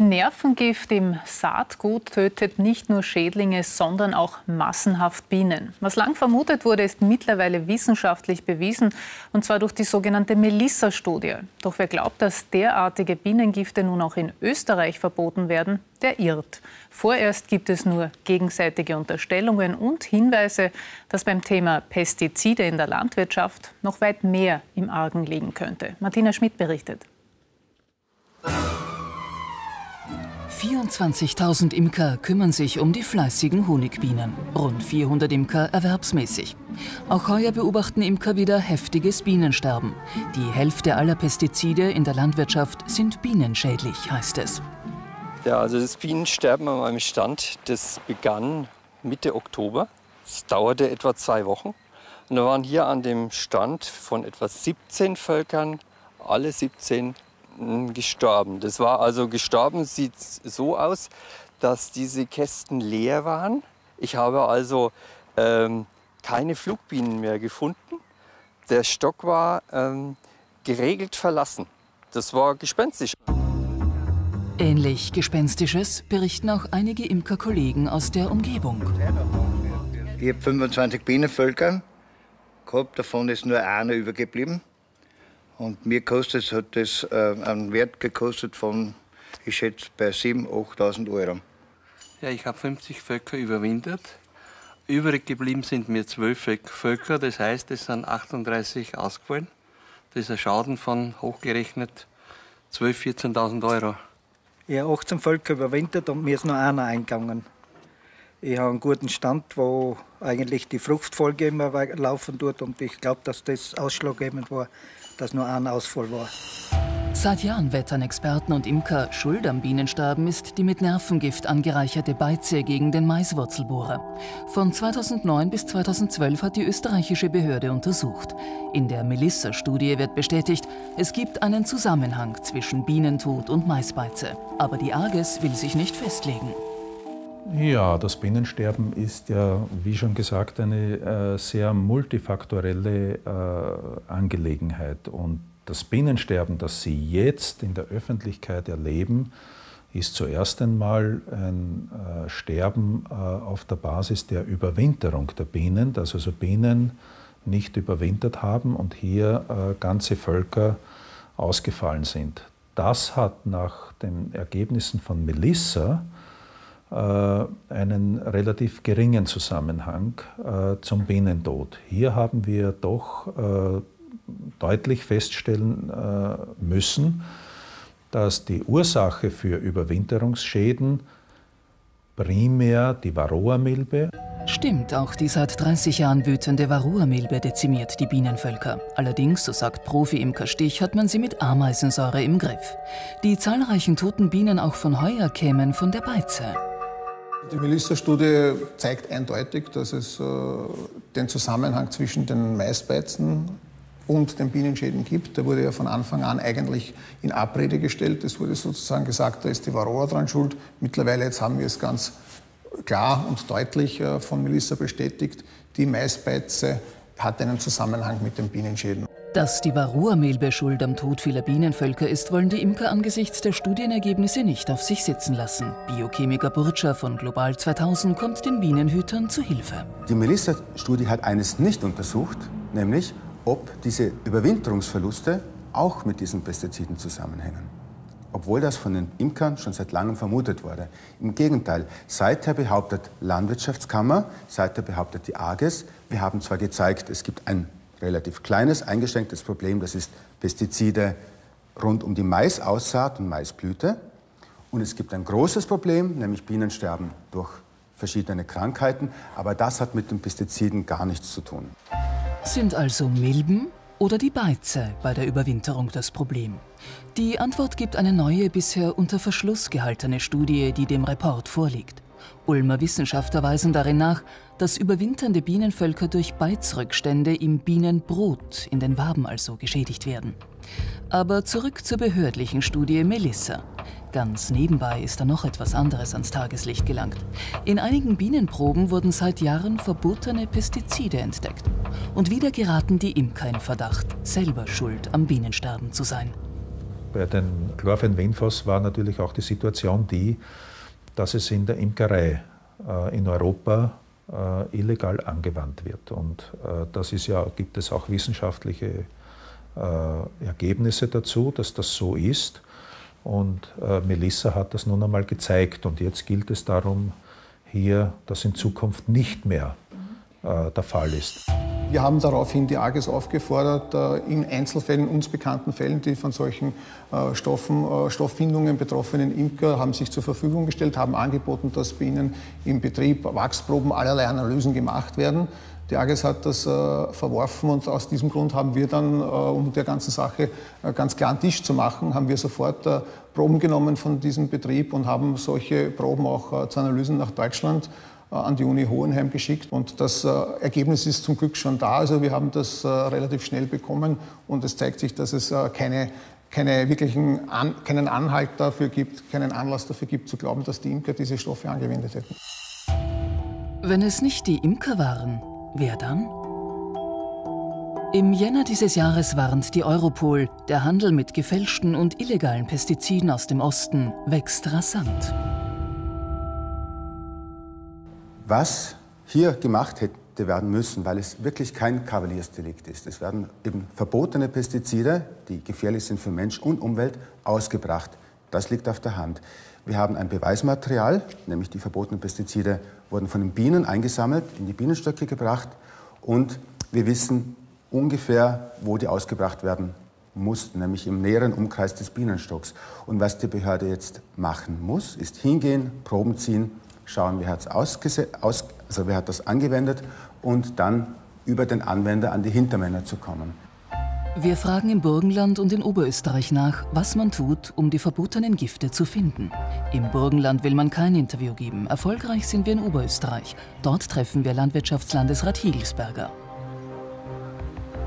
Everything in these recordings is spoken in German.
Nervengift im Saatgut tötet nicht nur Schädlinge, sondern auch massenhaft Bienen. Was lang vermutet wurde, ist mittlerweile wissenschaftlich bewiesen, und zwar durch die sogenannte Melissa-Studie. Doch wer glaubt, dass derartige Bienengifte nun auch in Österreich verboten werden, der irrt. Vorerst gibt es nur gegenseitige Unterstellungen und Hinweise, dass beim Thema Pestizide in der Landwirtschaft noch weit mehr im Argen liegen könnte. Martina Schmidt berichtet. 24.000 Imker kümmern sich um die fleißigen Honigbienen. Rund 400 Imker erwerbsmäßig. Auch heuer beobachten Imker wieder heftiges Bienensterben. Die Hälfte aller Pestizide in der Landwirtschaft sind bienenschädlich, heißt es. Ja, also das Bienensterben an meinem Stand, das begann Mitte Oktober. Es dauerte etwa zwei Wochen. Und da waren hier an dem Stand von etwa 17 Völkern alle 17 gestorben. Das war also gestorben, sieht so aus, dass diese Kästen leer waren. Ich habe also ähm, keine Flugbienen mehr gefunden. Der Stock war ähm, geregelt verlassen. Das war gespenstisch. Ähnlich Gespenstisches berichten auch einige Imkerkollegen aus der Umgebung. Ich habe 25 Bienenvölker gehabt, davon ist nur einer übergeblieben. Und mir kostet, hat das äh, einen Wert gekostet von, ich schätze, bei 7.000, 8.000 Euro. Ja, ich habe 50 Völker überwintert. Übrig geblieben sind mir 12 Völker, das heißt, es sind 38 ausgefallen. Das ist ein Schaden von hochgerechnet 12.000, 14.000 Euro. Ich habe 18 Völker überwintert und mir ist nur einer eingegangen. Ich habe einen guten Stand, wo eigentlich die Fruchtfolge immer laufen tut und ich glaube, dass das ausschlaggebend war, dass nur ein Ausfall war. Seit Jahren wettern Experten und Imker, Schuld am Bienensterben ist die mit Nervengift angereicherte Beize gegen den Maiswurzelbohrer. Von 2009 bis 2012 hat die österreichische Behörde untersucht. In der Melissa-Studie wird bestätigt, es gibt einen Zusammenhang zwischen Bienentod und Maisbeize. Aber die AGES will sich nicht festlegen. Ja, das Bienensterben ist ja, wie schon gesagt, eine äh, sehr multifaktorelle äh, Angelegenheit. Und das Bienensterben, das Sie jetzt in der Öffentlichkeit erleben, ist zuerst einmal ein äh, Sterben äh, auf der Basis der Überwinterung der Bienen, dass also Bienen nicht überwintert haben und hier äh, ganze Völker ausgefallen sind. Das hat nach den Ergebnissen von Melissa einen relativ geringen Zusammenhang äh, zum Bienentod. Hier haben wir doch äh, deutlich feststellen müssen, dass die Ursache für Überwinterungsschäden primär die Varroa-Milbe. Stimmt, auch die seit 30 Jahren wütende Varroa-Milbe dezimiert die Bienenvölker. Allerdings, so sagt Profi-Imker Stich, hat man sie mit Ameisensäure im Griff. Die zahlreichen toten Bienen auch von heuer kämen von der Beize. Die Melissa-Studie zeigt eindeutig, dass es äh, den Zusammenhang zwischen den Maisbeizen und den Bienenschäden gibt. Der wurde ja von Anfang an eigentlich in Abrede gestellt. Es wurde sozusagen gesagt, da ist die Varroa dran schuld. Mittlerweile jetzt haben wir es ganz klar und deutlich äh, von Melissa bestätigt. Die Maisbeize hat einen Zusammenhang mit den Bienenschäden. Dass die Varroa-Milbe schuld am Tod vieler Bienenvölker ist, wollen die Imker angesichts der Studienergebnisse nicht auf sich sitzen lassen. Biochemiker Burtscher von Global 2000 kommt den Bienenhütern zu Hilfe. Die Melissa-Studie hat eines nicht untersucht, nämlich ob diese Überwinterungsverluste auch mit diesen Pestiziden zusammenhängen. Obwohl das von den Imkern schon seit langem vermutet wurde. Im Gegenteil, seither behauptet Landwirtschaftskammer, seither behauptet die AGES, wir haben zwar gezeigt, es gibt ein relativ kleines, eingeschränktes Problem. Das ist Pestizide rund um die Maisaussaat und Maisblüte. Und es gibt ein großes Problem, nämlich Bienensterben durch verschiedene Krankheiten. Aber das hat mit den Pestiziden gar nichts zu tun. Sind also Milben oder die Beize bei der Überwinterung das Problem? Die Antwort gibt eine neue, bisher unter Verschluss gehaltene Studie, die dem Report vorliegt. Ulmer Wissenschaftler weisen darin nach, dass überwinternde Bienenvölker durch Beizrückstände im Bienenbrot, in den Waben also, geschädigt werden. Aber zurück zur behördlichen Studie Melissa. Ganz nebenbei ist da noch etwas anderes ans Tageslicht gelangt. In einigen Bienenproben wurden seit Jahren verbotene Pestizide entdeckt. Und wieder geraten die Imker in Verdacht, selber schuld am Bienensterben zu sein. Bei den Chlorphenvenphos war natürlich auch die Situation die, dass es in der Imkerei äh, in Europa illegal angewandt wird. Und äh, das ist ja, gibt es auch wissenschaftliche äh, Ergebnisse dazu, dass das so ist. Und äh, Melissa hat das nun einmal gezeigt. Und jetzt gilt es darum, hier, dass in Zukunft nicht mehr äh, der Fall ist. Wir haben daraufhin die AGES aufgefordert, äh, in Einzelfällen, uns bekannten Fällen, die von solchen äh, Stoffen, Stofffindungen betroffenen Imker haben sich zur Verfügung gestellt, haben angeboten, dass bei ihnen im Betrieb Wachsproben allerlei Analysen gemacht werden. Die AGES hat das äh, verworfen und aus diesem Grund haben wir dann, äh, um der ganzen Sache äh, ganz klar einen Tisch zu machen, haben wir sofort Proben genommen von diesem Betrieb und haben solche Proben auch zu Analysen nach Deutschland an die Uni Hohenheim geschickt. Und das Ergebnis ist zum Glück schon da. Also wir haben das relativ schnell bekommen und es zeigt sich, dass es keine, keine wirklichen An keinen Anhalt dafür gibt, keinen Anlass dafür gibt, zu glauben, dass die Imker diese Stoffe angewendet hätten. Wenn es nicht die Imker waren, wer dann? Im Jänner dieses Jahres warnt die Europol, der Handel mit gefälschten und illegalen Pestiziden aus dem Osten wächst rasant. Was hier gemacht hätte werden müssen, weil es wirklich kein Kavaliersdelikt ist. Es werden eben verbotene Pestizide, die gefährlich sind für Mensch und Umwelt, ausgebracht. Das liegt auf der Hand. Wir haben ein Beweismaterial, nämlich die verbotenen Pestizide wurden von den Bienen eingesammelt, in die Bienenstöcke gebracht und wir wissen ungefähr, wo die ausgebracht werden mussten, nämlich im näheren Umkreis des Bienenstocks. Und was die Behörde jetzt machen muss, ist hingehen, Proben ziehen schauen, wer, hat's aus, also wer hat das angewendet und dann über den Anwender an die Hintermänner zu kommen. Wir fragen im Burgenland und in Oberösterreich nach, was man tut, um die verbotenen Gifte zu finden. Im Burgenland will man kein Interview geben. Erfolgreich sind wir in Oberösterreich. Dort treffen wir Landwirtschaftslandesrat Higelsberger.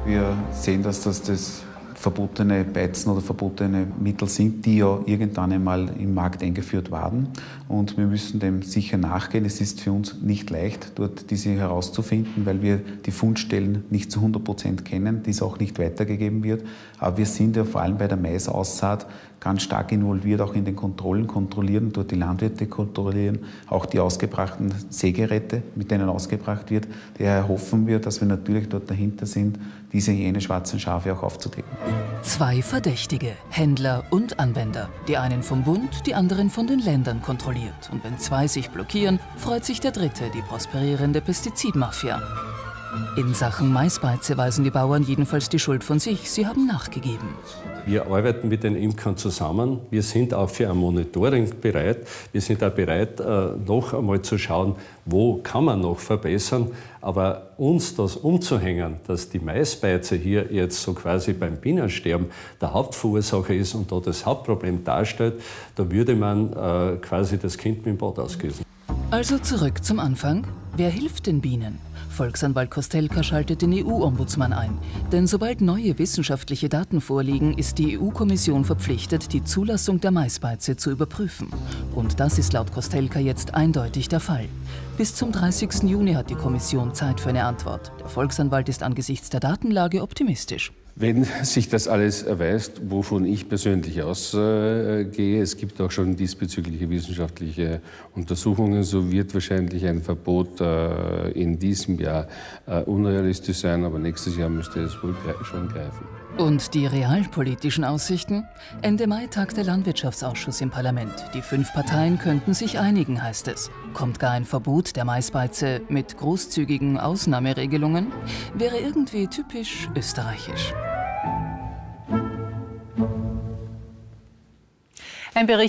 Wir sehen, dass das das verbotene Beizen oder verbotene Mittel sind, die ja irgendwann einmal im Markt eingeführt waren. Und wir müssen dem sicher nachgehen. Es ist für uns nicht leicht, dort diese herauszufinden, weil wir die Fundstellen nicht zu 100 Prozent kennen, die es auch nicht weitergegeben wird. Aber wir sind ja vor allem bei der Maisaussaat ganz stark involviert, auch in den Kontrollen, kontrollieren, dort die Landwirte kontrollieren, auch die ausgebrachten Sägeräte, mit denen ausgebracht wird. Daher hoffen wir, dass wir natürlich dort dahinter sind, diese jene schwarzen Schafe auch aufzudecken. Zwei Verdächtige, Händler und Anwender. Die einen vom Bund, die anderen von den Ländern kontrolliert. Und wenn zwei sich blockieren, freut sich der dritte, die prosperierende Pestizidmafia. In Sachen Maisbeize weisen die Bauern jedenfalls die Schuld von sich. Sie haben nachgegeben. Wir arbeiten mit den Imkern zusammen. Wir sind auch für ein Monitoring bereit. Wir sind auch bereit, äh, noch einmal zu schauen, wo kann man noch verbessern. Aber uns das umzuhängen, dass die Maisbeize hier jetzt so quasi beim Bienensterben der Hauptverursacher ist und da das Hauptproblem darstellt, da würde man äh, quasi das Kind mit dem Bad ausgießen. Also zurück zum Anfang. Wer hilft den Bienen? Volksanwalt Kostelka schaltet den EU-Ombudsmann ein. Denn sobald neue wissenschaftliche Daten vorliegen, ist die EU-Kommission verpflichtet, die Zulassung der Maisbeize zu überprüfen. Und das ist laut Kostelka jetzt eindeutig der Fall. Bis zum 30. Juni hat die Kommission Zeit für eine Antwort. Der Volksanwalt ist angesichts der Datenlage optimistisch. Wenn sich das alles erweist, wovon ich persönlich ausgehe, es gibt auch schon diesbezügliche wissenschaftliche Untersuchungen, so wird wahrscheinlich ein Verbot äh, in diesem Jahr äh, unrealistisch sein, aber nächstes Jahr müsste es wohl schon greifen. Und die realpolitischen Aussichten? Ende Mai tagt der Landwirtschaftsausschuss im Parlament. Die fünf Parteien könnten sich einigen, heißt es. Kommt gar ein Verbot der Maisbeize mit großzügigen Ausnahmeregelungen? Wäre irgendwie typisch österreichisch. Ein Bericht